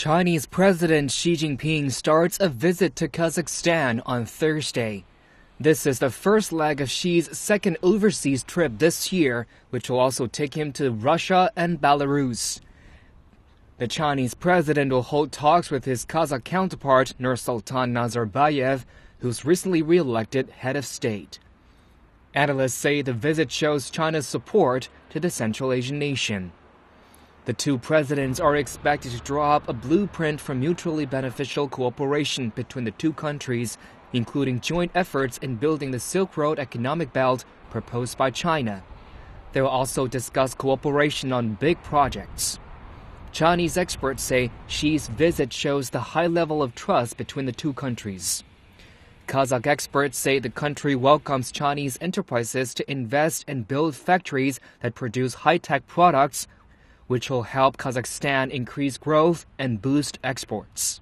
Chinese President Xi Jinping starts a visit to Kazakhstan on Thursday. This is the first leg of Xi's second overseas trip this year, which will also take him to Russia and Belarus. The Chinese president will hold talks with his Kazakh counterpart Nursultan Nazarbayev, who's recently re-elected head of state. Analysts say the visit shows China's support to the Central Asian nation. The two presidents are expected to draw up a blueprint for mutually beneficial cooperation between the two countries, including joint efforts in building the Silk Road economic belt proposed by China. They will also discuss cooperation on big projects. Chinese experts say Xi's visit shows the high level of trust between the two countries. Kazakh experts say the country welcomes Chinese enterprises to invest and build factories that produce high tech products which will help Kazakhstan increase growth and boost exports.